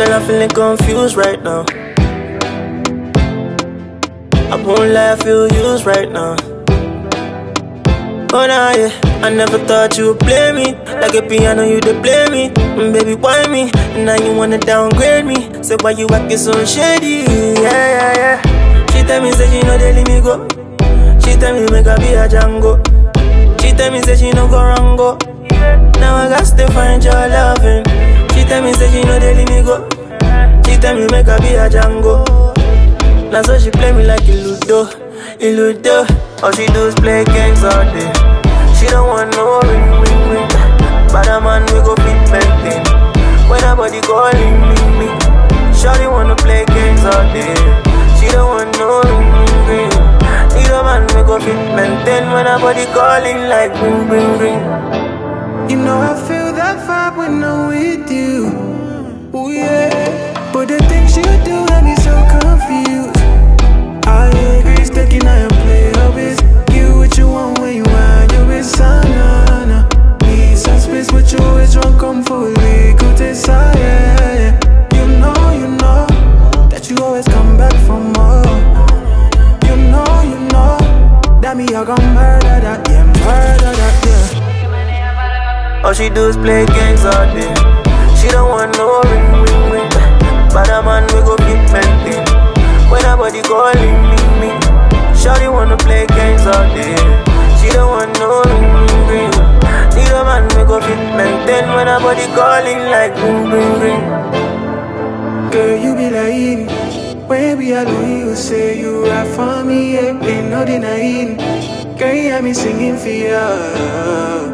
I'm feeling confused right now. I won't lie, I feel used right now. Oh nah, yeah. I never thought you would play me like a piano. You to play me, mm, baby, why me? Now you wanna downgrade me? Say why you acting so shady? Yeah, yeah, yeah. She tell me say she know they let me go. She tell me make her be a Django. She tell me say she no go wrong go. Now I got to find your loving. Make her be a Django. Now so she play me like a Ludo, Ludo. All she do is play games all day. She don't want no ring, ring, ring. But a man we go fit maintain. When her body calling me, me. Shawty wanna play games all day. She don't want no ring, ring, ring. Need a man we go fit maintain. When her body calling like ring, ring, ring. You know I feel that vibe when I'm with you. But the things you do have me so confused. I agree, sticking I am play always. You what you want when you want you with sana. Need some space, but you always drunk, come fully. Good desire. You know, you know that you always come back for more. You know, you know that me I gon' murder that, yeah, murder that, yeah. All she do is play games all day. She don't want When her body calling me. Shawty wanna play games all day. She don't want no ring, ring, ring. Need a man we go fit maintain. When her body calling like ring, ring, ring. Girl, you be lying. When we alone, you say you rap for me, ain't no denying. Girl, you have me singing for ya.